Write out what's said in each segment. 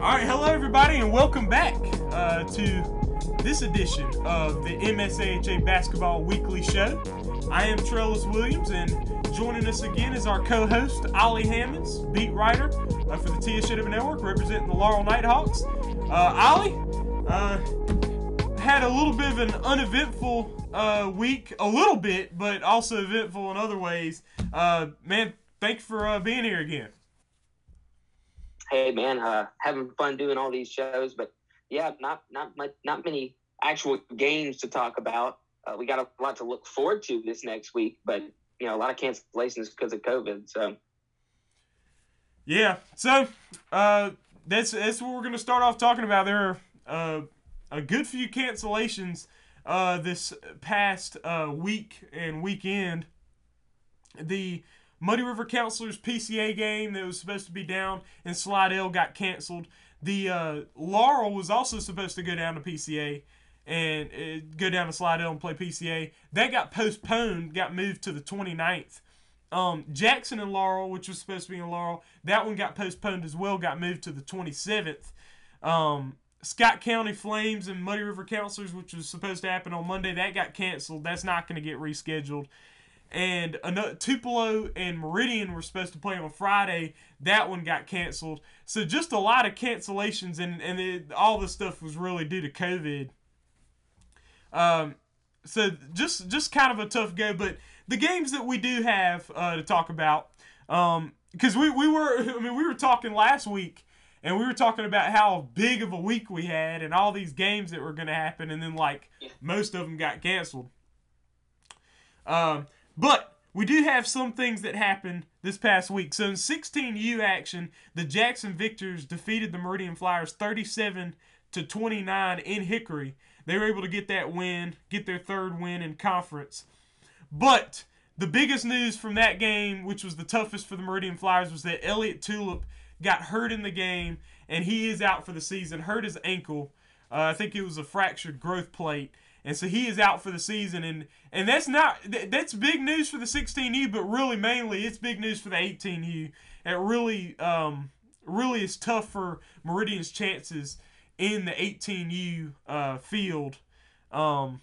All right, hello everybody, and welcome back uh, to this edition of the MSAHA Basketball Weekly Show. I am Trellis Williams, and joining us again is our co-host Ollie Hammonds, beat writer uh, for the TS Network, representing the Laurel Nighthawks. Uh, Ollie uh, had a little bit of an uneventful uh, week, a little bit, but also eventful in other ways. Uh, man, thanks for being here again hey man, uh, having fun doing all these shows, but yeah, not not much, not many actual games to talk about. Uh, we got a lot to look forward to this next week, but you know, a lot of cancellations because of COVID. So yeah, so uh, that's that's what we're going to start off talking about. There are uh, a good few cancellations uh, this past uh, week and weekend. The Muddy River Counselors PCA game that was supposed to be down in Slidell got canceled. The uh, Laurel was also supposed to go down to PCA and uh, go down to Slidell and play PCA. That got postponed, got moved to the 29th. Um, Jackson and Laurel, which was supposed to be in Laurel, that one got postponed as well, got moved to the 27th. Um, Scott County Flames and Muddy River Counselors, which was supposed to happen on Monday, that got canceled. That's not going to get rescheduled and another Tupelo and Meridian were supposed to play on Friday. That one got canceled. So just a lot of cancellations, and and it, all this stuff was really due to COVID. Um, so just just kind of a tough go, but the games that we do have uh, to talk about, um, because we we were I mean we were talking last week. And we were talking about how big of a week we had and all these games that were going to happen, and then like most of them got canceled. Um, but we do have some things that happened this past week. So in 16U action, the Jackson Victors defeated the Meridian Flyers 37 to 29 in Hickory. They were able to get that win, get their third win in conference. But the biggest news from that game, which was the toughest for the Meridian Flyers, was that Elliot Tulip got hurt in the game and he is out for the season. Hurt his ankle. Uh, I think it was a fractured growth plate and so he is out for the season. And and that's not that's big news for the 16U, but really mainly it's big news for the 18U. It really um, really is tough for Meridian's chances in the 18U uh, field. Um,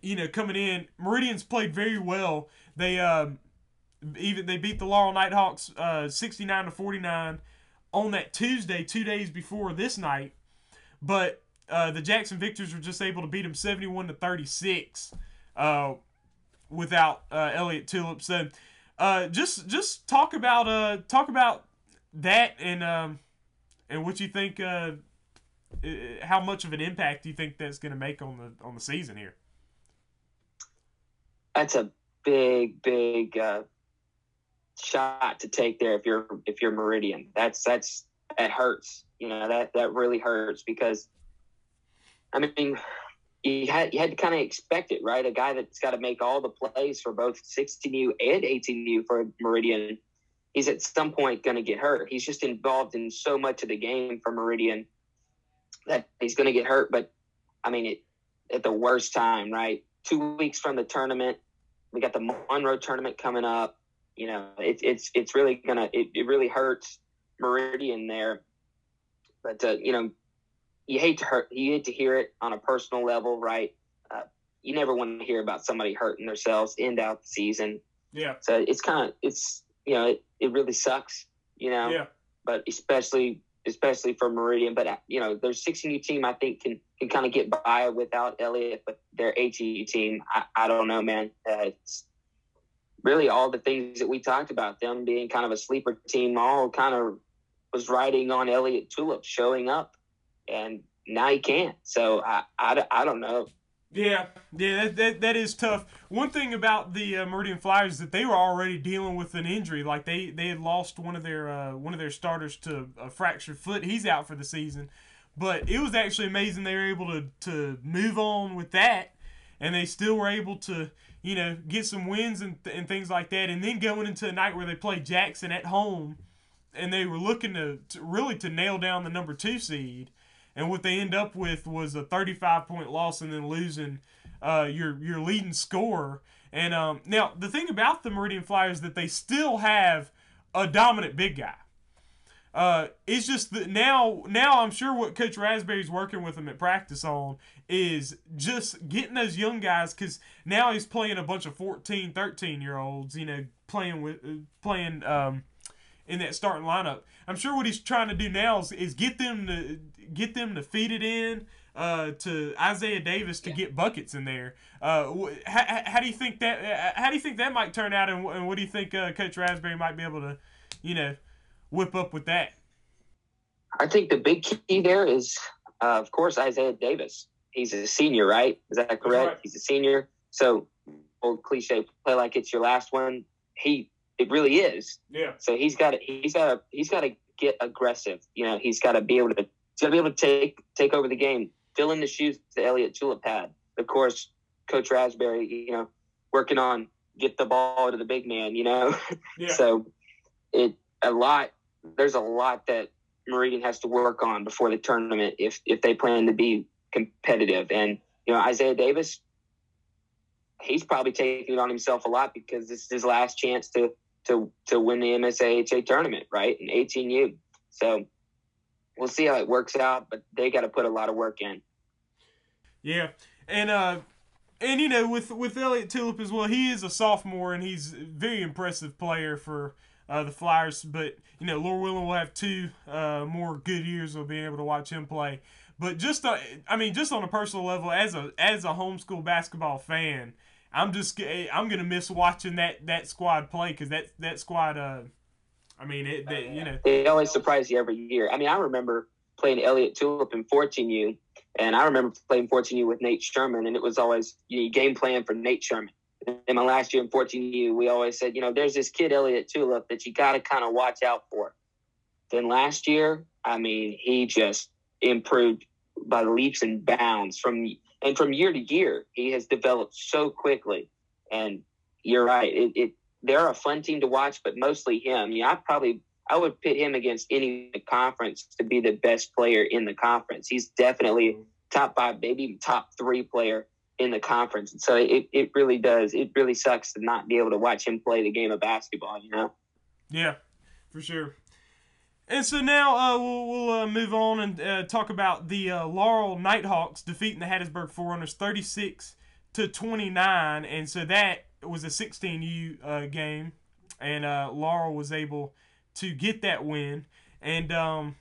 you know, coming in, Meridian's played very well. They um, even they beat the Laurel Nighthawks uh, 69 to 49 on that Tuesday, two days before this night. But uh, the Jackson Victors were just able to beat them 71 to 36 uh, without uh, Elliot Tulip. So uh, just just talk about talk about that and um, and what you think how much of an impact do you think that's going to make on the on the season here? That's a big big shot to take there if you're if you're Meridian. That's that's that hurts. You know that that really hurts because I mean, you had you had to kind of expect it, right? A guy that's got to make all the plays for both 16U and 18U for Meridian, he's at some point going to get hurt. He's just involved in so much of the game for Meridian that he's going to get hurt. But I mean, it at the worst time, right? Two weeks from the tournament, we got the Monroe tournament coming up. You know, it, it's it's really gonna it, it really hurts Meridian there. But uh, you know, you hate to hurt you hate to hear it on a personal level, right? Uh, you never want to hear about somebody hurting themselves end out the season. Yeah. So it's kind of it's you know it, it really sucks, you know. Yeah. But especially especially for Meridian, but you know their 16U team I think can can kind of get by without Elliot, but their 18U team I, I don't know, man. Uh, it's really all the things that we talked about them being kind of a sleeper team all kind of was riding on Elliot Tulip showing up and now he can't. So I, I, I don't know. Yeah, yeah, that, that, that is tough. One thing about the uh, Meridian Flyers is that they were already dealing with an injury. Like they, they had lost one of their uh, one of their starters to a fractured foot. He's out for the season. But it was actually amazing they were able to, to move on with that, and they still were able to you know get some wins and, and things like that. And then going into a night where they played Jackson at home, and they were looking to, to really to nail down the number two seed and what they end up with was a 35 point loss and then losing uh, your your leading scorer. And um, now the thing about the Meridian Flyers is that they still have a dominant big guy. uh, it's just that now, now I'm sure what Coach Raspberry's working with them at practice on is just getting those young guys because now he's playing a bunch of 14, 13 year olds, you know, playing with playing um, in that starting lineup. I'm sure what he's trying to do now is, is get them to get them to feed it in uh, to Isaiah Davis to get buckets in there. Uh, how, how do you think that? Uh, how do you think that might turn out? And, and what do you think uh, Coach Raspberry might be able to, you know, whip up with that? I think the big key there is, uh, of course, Isaiah Davis. He's a senior, right? Is that correct? Right. He's a senior. So, old cliche, play like it's your last one. He, it really is. Yeah. So he's got to, he's got to, he's got to get aggressive. You know, he's got to be able to, he's got to be able to take take over the game, fill in the shoes that Elliot Tulip had. Of course, Coach Raspberry, you know, working on get the ball to the big man. You know, yeah. so it a lot. There's a lot that Meridian has to work on before the tournament if if they plan to be competitive. And you know, Isaiah Davis, he's probably taking it on himself a lot because this is his last chance to to to win the MSAHA tournament, right? In 18U. So we'll see how it works out, but they got to put a lot of work in. Yeah, and uh, and you know, with with Elliot Tulip as well, he is a sophomore and he's a very impressive player for uh, the Flyers. But you know, Lord willing, we'll have two uh, more good years of being able to watch him play. But just, uh, I mean, just on a personal level, as a as a homeschool basketball fan, I'm just I'm gonna miss watching that that squad play because that that squad. Uh, I mean, it, they, you know, they always surprise you every year. I mean, I remember playing Elliot Tulip in 14U, and I remember playing 14U with Nate Sherman, and it was always you know, game plan for Nate Sherman in my last year in 14U, we always said, you know, there's this kid Elliot Tulip that you got to kind of watch out for. Then last year, I mean, he just improved by leaps and bounds from and from year to year. He has developed so quickly, and you're right. It, it they're a fun team to watch, but mostly him. Yeah, I probably I would pit him against any conference to be the best player in the conference. He's definitely mm-hmm. top five, maybe top three player in the conference. And so it, it really does. It really sucks to not be able to watch him play the game of basketball, you know? Yeah, for sure. And so now uh, we'll, we'll uh, move on and uh, talk about the uh, Laurel Nighthawks defeating the Hattiesburg Forerunners 36 to 29. And so that was a 16U uh, game. And uh, Laurel was able to get that win. And um,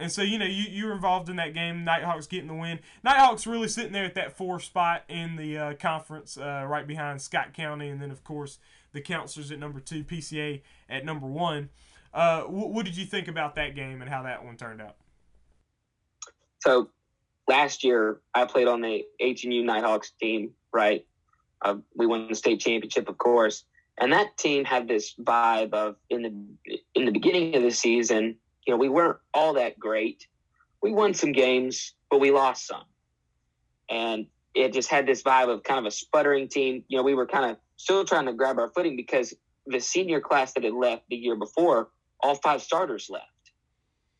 and so, you know, you, you were involved in that game. Nighthawks getting the win. Nighthawks really sitting there at that four spot in the conference, right behind Scott County. And then, of course, the counselors at number two, PCA at number one. Uh, what, did you think about that game and how that one turned out? So, last year, I played on the 18U Nighthawks team, right? Uh, we won the state championship, of course. And that team had this vibe of in the in the beginning of the season, you know, we weren't all that great. We won some games, but we lost some. And it just had this vibe of kind of a sputtering team. You know, we were kind of still trying to grab our footing because the senior class that had left the year before, all five starters left.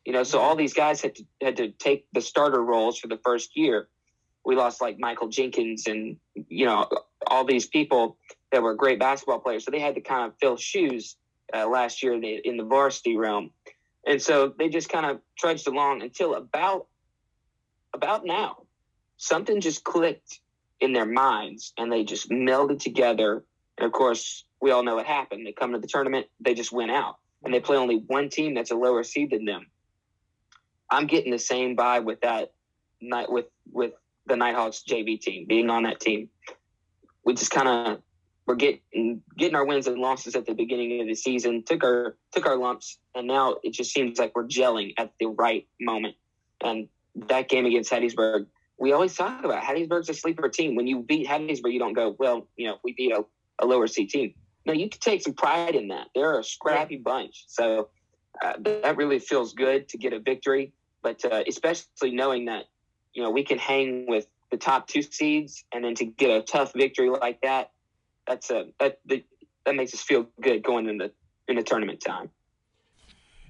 You know, so all these guys had to had to take the starter roles for the first year. We lost like Michael Jenkins and you know all these people that were great basketball players. So they had to kind of fill shoes uh, last year in the, in the varsity realm. And so they just kind of trudged along until about about now. Something just clicked in their minds and they just melded together. And of course, we all know what happened. They come to the tournament, they just went out. And they play only one team that's a lower seed than them. I'm getting the same vibe with that night with with the Nighthawks JV team, being on that team. We just kind of we're getting getting our wins and losses at the beginning of the season, took our took our lumps, and now it just seems like we're gelling at the right moment. And that game against Hattiesburg, we always talk about Hattiesburg's a sleeper team. When you beat Hattiesburg, you don't go, well, you know, we beat a, a lower seed team. No, you can take some pride in that. They're a scrappy bunch, so uh, that really feels good to get a victory. But uh, especially knowing that you know we can hang with the top two seeds, and then to get a tough victory like that that's a that that makes us feel good going in the in the tournament time.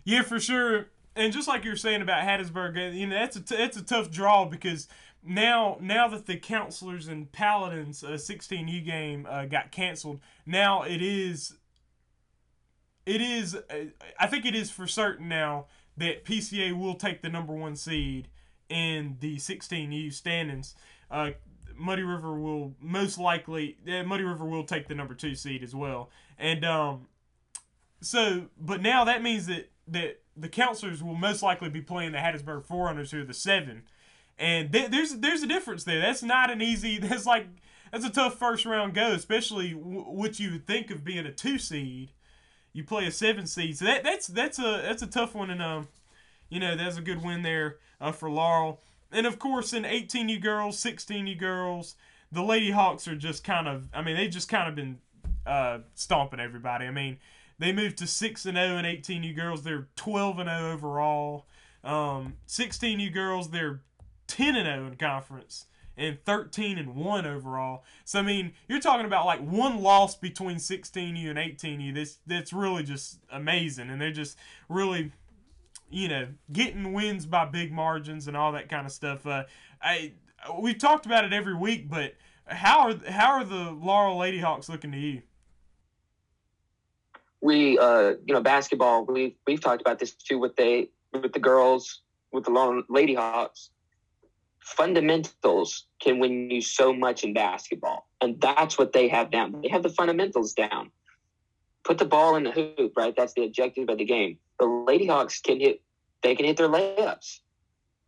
Yeah, for sure. And just like you were saying about Hattiesburg, uh, you know that's a t- it's a tough draw because now now that the counselors and paladins uh, 16u game uh, got canceled, now it is it is uh, I think it is for certain now that PCA will take the number one seed in the 16U standings. Uh, Muddy River will most likely, Muddy River will take the number two seed as well. And um, so, but now that means that that the counselors will most likely be playing the Hattiesburg Forerunners, who are the seven. And th- there's there's a difference there. That's not an easy. That's like that's a tough first round go, especially w- what you would think of being a two seed. You play a seven seed, so that that's that's a that's a tough one, and um, you know that's a good win there uh, for Laurel. And of course, in 18U girls, 16U girls, the Lady Hawks are just kind of. I mean, they've just kind of been uh, stomping everybody. I mean, they moved to six and zero oh in 18U girls. They're 12 and 0 overall. Um, 16U girls, they're 10 and 0 in conference and 13 and 1 overall. So I mean, you're talking about like one loss between 16U and 18U. This that's really just amazing and they're just really you know, getting wins by big margins and all that kind of stuff. Uh, I we've talked about it every week, but how are how are the Laurel Lady Hawks looking to you? We, uh, you know, basketball. We we've talked about this too with the with the girls with the Laurel Lady Hawks. Fundamentals can win you so much in basketball, and that's what they have down. They have the fundamentals down. Put the ball in the hoop, right? That's the objective of the game the Lady Hawks can hit they can hit their layups.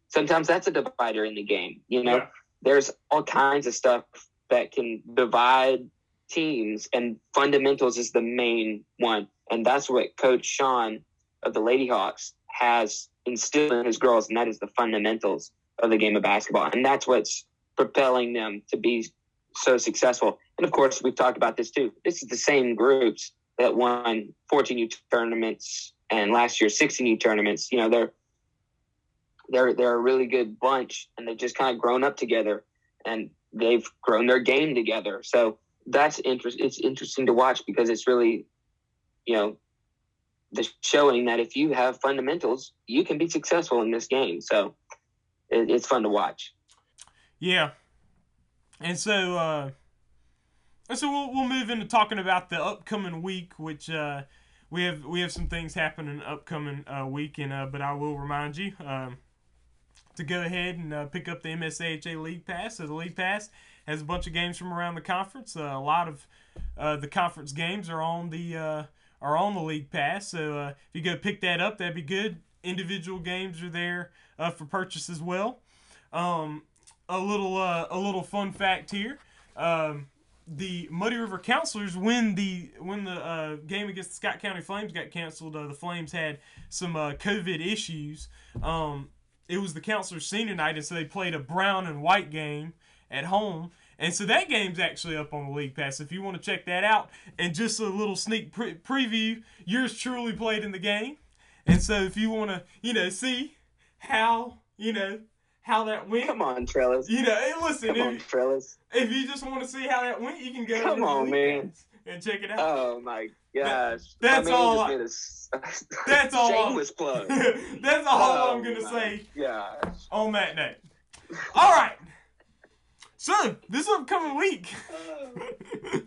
Sometimes that's a divider in the game. You know, yeah. there's all kinds of stuff that can divide teams, and fundamentals is the main one. And that's what Coach Sean of the Lady Hawks has instilled in his girls, and that is the fundamentals of the game of basketball. And that's what's propelling them to be so successful. And of course, we've talked about this too. This is the same groups that won 14U tournaments and last year 16 tournaments. You know, they're they're they're a really good bunch, and they've just kind of grown up together, and they've grown their game together. So that's interest. It's interesting to watch because it's really, you know, the showing that if you have fundamentals, you can be successful in this game. So it, it's fun to watch. Yeah, and so uh, so we'll we'll move into talking about the upcoming week, which. Uh, we have we have some things happening upcoming uh, week, and uh, but I will remind you um, to go ahead and uh, pick up the MSAHA League Pass. So the League Pass has a bunch of games from around the conference. Uh, a lot of uh, the conference games are on the uh, are on the League Pass. So if you go pick that up, that'd be good. Individual games are there for purchase as well. Um, a little a little fun fact here. Um, the Muddy River Counselors when the when the uh, game against the Scott County Flames got canceled, uh, the Flames had some uh, COVID issues. Um, it was the Counselors senior night, and so they played a brown and white game at home. And so that game's actually up on the League Pass. If you want to check that out, and just a little sneak pre- preview, yours truly played in the game. And so if you want to, you know, see how you know how that went. Come on, Trellis. You know, hey, listen. Come if, on, Trellis. If you just want to see how that went, you can go. Come on, man. And check it out. Oh my gosh. That, that's all. I, a, that's all. Shameless plug. that's all oh, I'm gonna say. Gosh. On that day. All right. So this upcoming week.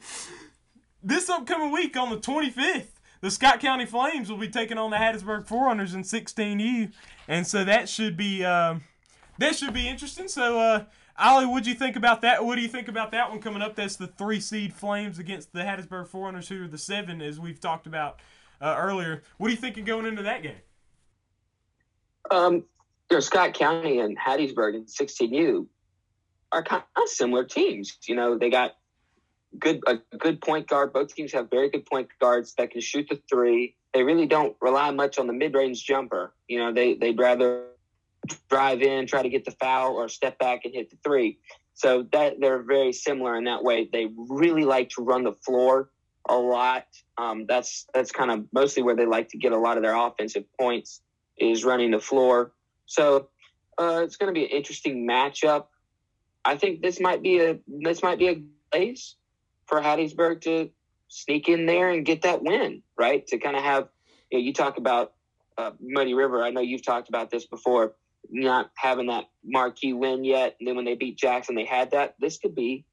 this upcoming week on the 25th, the Scott County Flames will be taking on the Hattiesburg Forerunners in 16U, and so that should be. Um, that should be interesting. So, uh, Ollie, what do you think about that? What do you think about that one coming up? That's the three seed Flames against the Hattiesburg Forerunners, who are the seven, as we've talked about uh, earlier. What are you thinking going into that game? Um, you know, Scott County and Hattiesburg and 16U are kind of similar teams. You know, they got good a good point guard. Both teams have very good point guards that can shoot the three. They really don't rely much on the mid range jumper. You know, they they'd rather drive in, try to get the foul, or step back and hit the three. So that they're very similar in that way. They really like to run the floor a lot. Um, that's that's kind of mostly where they like to get a lot of their offensive points is running the floor. So uh, it's going to be an interesting matchup. I think this might be a this might be a place for Hattiesburg to sneak in there and get that win, right? To kind of have you, know, you talk about uh, Muddy River. I know you've talked about this before not having that marquee win yet. And then when they beat Jackson, they had that. This could be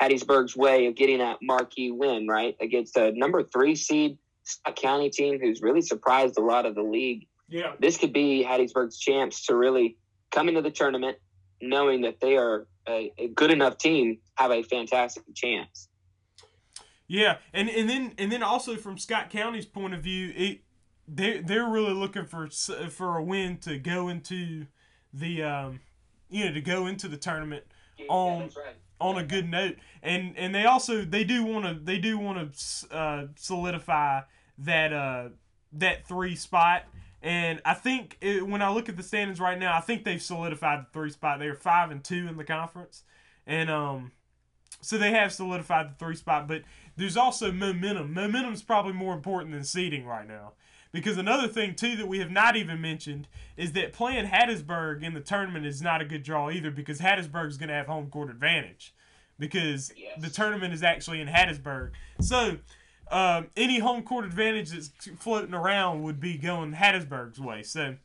Hattiesburg's way of getting that marquee win, right? Against a number three seed Scott County team who's really surprised a lot of the league Yeah. This could be Hattiesburg's chance to really come into the tournament knowing that they are a, a good enough team, have a fantastic chance. Yeah, and and then and then also from Scott County's point of view, it they they're really looking for for a win to go into the um you know to go into the tournament Yeah, on right. on a good note, and and they also they do want to they do want to uh, solidify that uh that three spot. And I think it, when I look at the standings right now, I think they've solidified the three spot. They're five and two in the conference, and um, so they have solidified the three spot. But there's also momentum. Momentum is probably more important than seeding right now. Because another thing too that we have not even mentioned is that playing Hattiesburg in the tournament is not a good draw either because Hattiesburg is going to have home court advantage because Yes. the tournament is actually in Hattiesburg. So um, any home court advantage that's floating around would be going Hattiesburg's way. So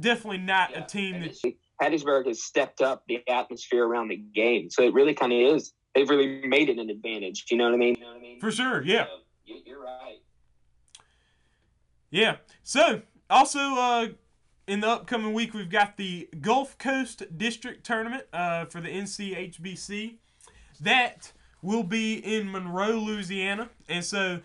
definitely not a team that Hattiesburg has stepped up the atmosphere around the game, so it really kind of is. They've really made it an advantage. You know what I mean? You know what I mean? for sure, yeah. So, you- you're right. Yeah. So also uh, in the upcoming week we've got the Gulf Coast District Tournament uh, for the NCHBC. That will be in Monroe, Louisiana, and so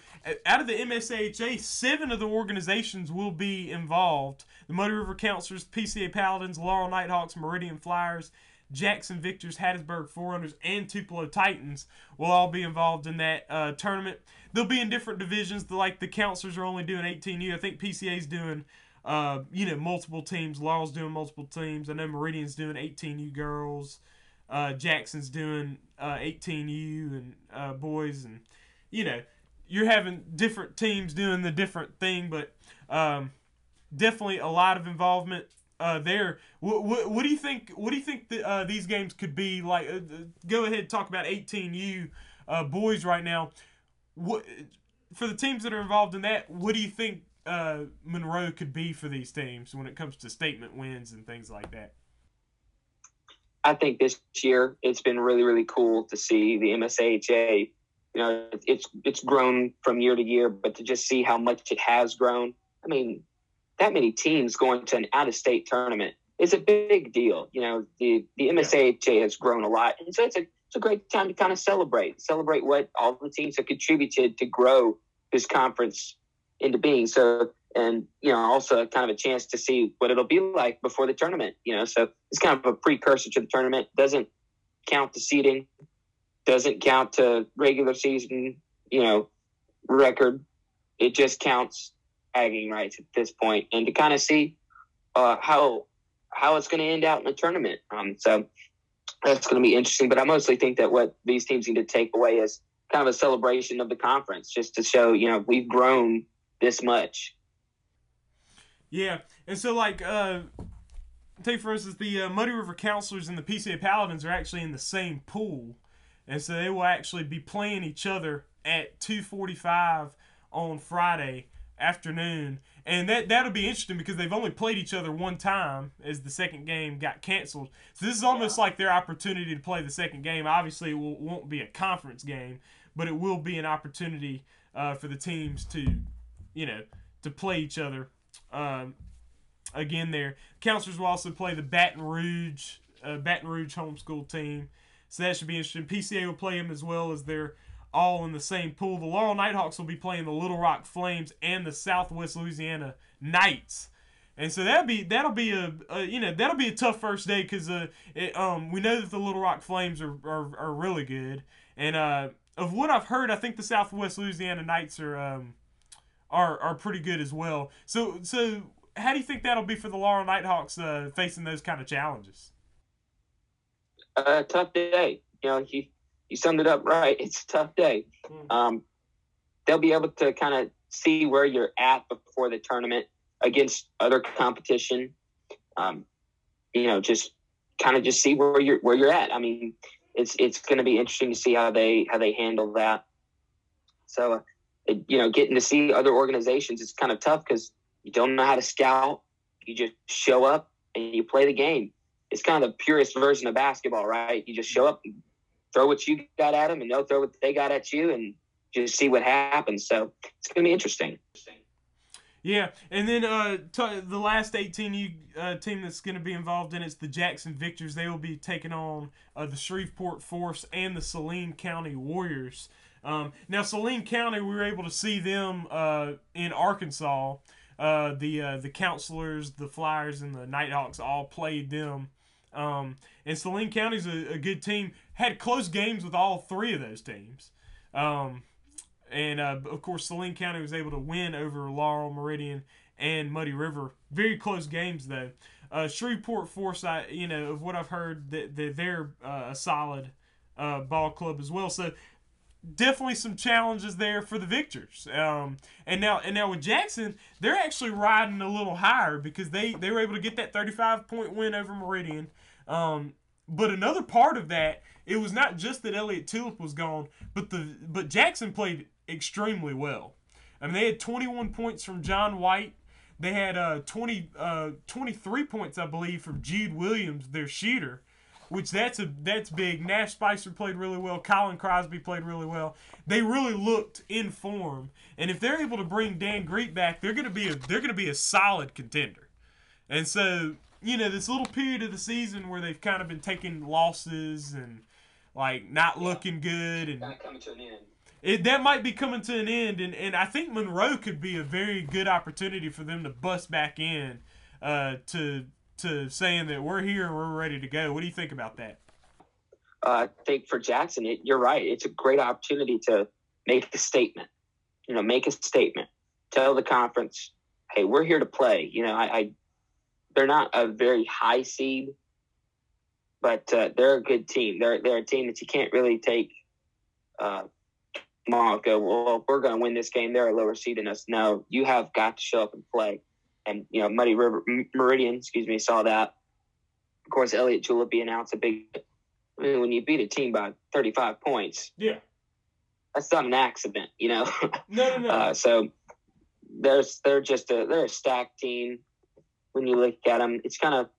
out of the MSAHA, seven of the organizations will be involved: the Muddy River Counselors, PCA Paladins, Laurel Nighthawks, Meridian Flyers. Jackson Victors, Hattiesburg Forerunners, and Tupelo Titans will all be involved in that uh, tournament. They'll be in different divisions. Like the counselors are only doing 18U. I think PCA's doing, uh, you know, multiple teams. Laurel's doing multiple teams. I know Meridian's doing 18U girls. Uh, Jackson's doing uh, 18U and uh, boys, and you know, you're having different teams doing the different thing, but um, definitely a lot of involvement uh, there. What, what, what do you think? What do you think that uh, these games could be like? Uh, go ahead, talk about 18U uh, boys right now. What for the teams that are involved in that? What do you think uh, Monroe could be for these teams when it comes to statement wins and things like that? I think this year it's been really, really cool to see the MSAHA. You know, it's it's grown from year to year, but to just see how much it has grown. I mean, that many teams going to an out-of-state tournament is a big deal. You know, the the MSAHA has grown a lot, and so it's a it's a great time to kind of celebrate, celebrate what all the teams have contributed to grow this conference into being. So, and you know, also kind of a chance to see what it'll be like before the tournament. You know, so it's kind of a precursor to the tournament. Doesn't count the seeding, doesn't count to regular season. You know, record. It just counts bragging rights at this point, and to kind of see uh, how how it's going to end out in the tournament. Um, so that's going to be interesting. But I mostly think that what these teams need to take away is kind of a celebration of the conference, just to show you know we've grown this much. Yeah, and so like, uh, take for instance, the uh, Muddy River Counselors and the PCA Paladins are actually in the same pool, and so they will actually be playing each other at two forty-five on Friday afternoon, and that that'll be interesting because they've only played each other one time as the second game got canceled. So this is almost like their opportunity to play the second game. Obviously, it will, won't be a conference game, but it will be an opportunity uh, for the teams to, you know, to play each other um, again there. Counselors will also play the Baton Rouge uh, Baton Rouge homeschool team, so that should be interesting. PCA will play them as well as they're all in the same pool. The Laurel Nighthawks will be playing the Little Rock Flames and the Southwest Louisiana Knights. And so that'll be that'll be a, a you know that'll be a tough first day because uh um we know that the Little Rock Flames are, are, are really good and uh of what I've heard I think the Southwest Louisiana Knights are um are are pretty good as well. So so how do you think that'll be for the Laurel Nighthawks uh, facing those kind of challenges? A tough day. You know, you summed it up right. It's a tough day. Hmm. Um, they'll be able to kind of see where you're at before the tournament against other competition. Um, you know, just kind of just see where you're where you're at. I mean, it's it's going to be interesting to see how they how they handle that. So, uh, it, you know, getting to see other organizations is kind of tough because you don't know how to scout. You just show up and you play the game. It's kind of the purest version of basketball, right? You just show up, and throw what you got at them, and they'll throw what they got at you, and just see what happens. So it's going to be interesting. Yeah, and then uh, t- the last 18U uh, team that's going to be involved in it's the Jackson Victors. They will be taking on uh, the Shreveport Force and the Saline County Warriors. Um, now, Saline County, we were able to see them uh, in Arkansas. Uh, the uh, the counselors, the Flyers, and the Nighthawks all played them. Um, and Saline County's a, a good team. Had close games with all three of those teams. Um, and uh, of course, Saline County was able to win over Laurel, Meridian, and Muddy River. Very close games though. Uh, Shreveport I you know of what I've heard that, that they're uh, a solid uh, ball club as well. So definitely some challenges there for the Victors. Um, and now and now with Jackson, they're actually riding a little higher because they they were able to get that 35 point win over Meridian. Um, but another part of that, it was not just that Elliot Tulip was gone, but the but Jackson played extremely well. I mean, they had 21 points from John White. They had uh, 20, uh, 23 points, I believe, from Jude Williams, their shooter, which that's a that's big. Nash Spicer played really well. Colin Crosby played really well. They really looked in form, and if they're able to bring Dan Greet back, they're gonna be a they're gonna be a solid contender. And so you know this little period of the season where they've kind of been taking losses and like not looking good and coming to an end it, that might be coming to an end, and, and I think Monroe could be a very good opportunity for them to bust back in uh, to to saying that we're here and we're ready to go. What do you think about that? Uh, I think for Jackson, it, you're right. It's a great opportunity to make a statement. You know, make a statement. Tell the conference, hey, we're here to play. You know, I, I they're not a very high seed, but uh, they're a good team. They're they're a team that you can't really take uh, tomorrow go, well, we're going to win this game. They're a lower seed than us. No, you have got to show up and play. And, you know, Muddy River, Meridian, excuse me, saw that. Of course, Elliot Tulip announced a big, I mean, when you beat a team by 35 points. Yeah. That's not an accident, you know? No, no, no. Uh, so there's, they're just a, they're a stacked team. When you look at them, it's kind of,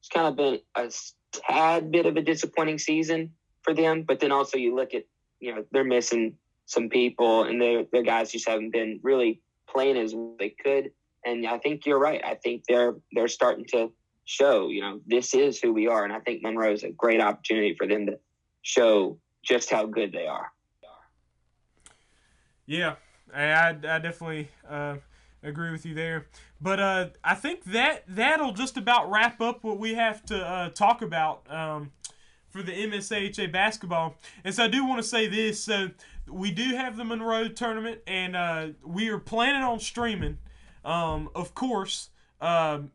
it's kind of been a tad bit of a disappointing season for them. But then also you look at, you know, they're missing some people, and their their guys just haven't been really playing as they could. And I think you're right. I think they're they're starting to show. You know, this is who we are, and I think Monroe is a great opportunity for them to show just how good they are. Yeah, I, I definitely uh, agree with you there. But uh, I think that that'll just about wrap up what we have to uh, talk about um, for the MSAHA basketball. And so I do want to say this: so we do have the Monroe tournament, and uh, we are planning on streaming. Um, of course, um,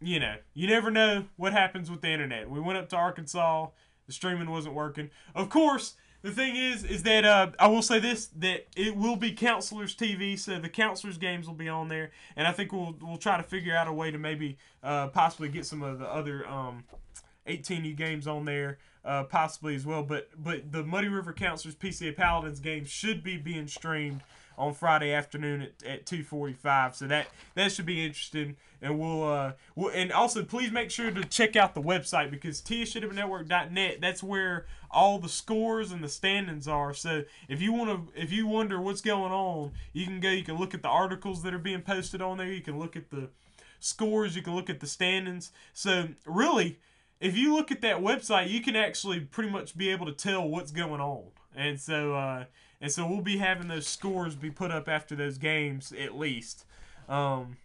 you know, you never know what happens with the internet. We went up to Arkansas, the streaming wasn't working. Of course, the thing is, is that uh, I will say this: that it will be counselors TV, so the counselors games will be on there, and I think we'll we'll try to figure out a way to maybe uh, possibly get some of the other um, 18U games on there uh, possibly as well. But but the Muddy River Counselors PCA Paladins game should be being streamed on Friday afternoon at, at 2:45. So that that should be interesting. And we'll uh we'll, and also please make sure to check out the website because TSHitupNetwork.net. That's where all the scores and the standings are. So if you want to if you wonder what's going on, you can go. You can look at the articles that are being posted on there. You can look at the scores. You can look at the standings. So really if you look at that website, you can actually pretty much be able to tell what's going on. And so, uh, and so we'll be having those scores be put up after those games at least. Um,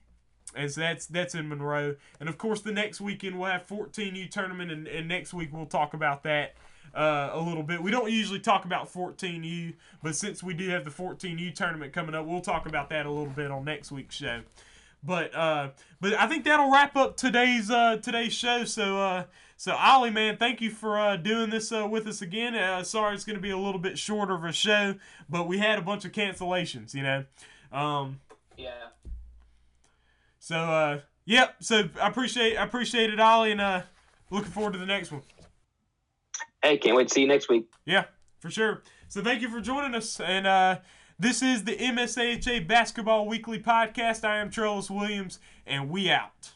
and so that's that's in Monroe. And of course, the next weekend we'll have 14U tournament, and, and next week we'll talk about that uh, a little bit. We don't usually talk about 14U, but since we do have the 14U tournament coming up, we'll talk about that a little bit on next week's show. But uh, but I think that'll wrap up today's uh, today's show. So uh, so Ollie, man, thank you for uh, doing this uh, with us again. Uh, sorry, it's going to be a little bit shorter of a show, but we had a bunch of cancellations, you know. Um, yeah. So uh, yep. So I appreciate I appreciate it, Ollie, and uh, looking forward to the next one. Hey, can't wait to see you next week. Yeah, for sure. So thank you for joining us, and uh, this is the MSAHA Basketball Weekly Podcast. I am Trellis Williams, and we out.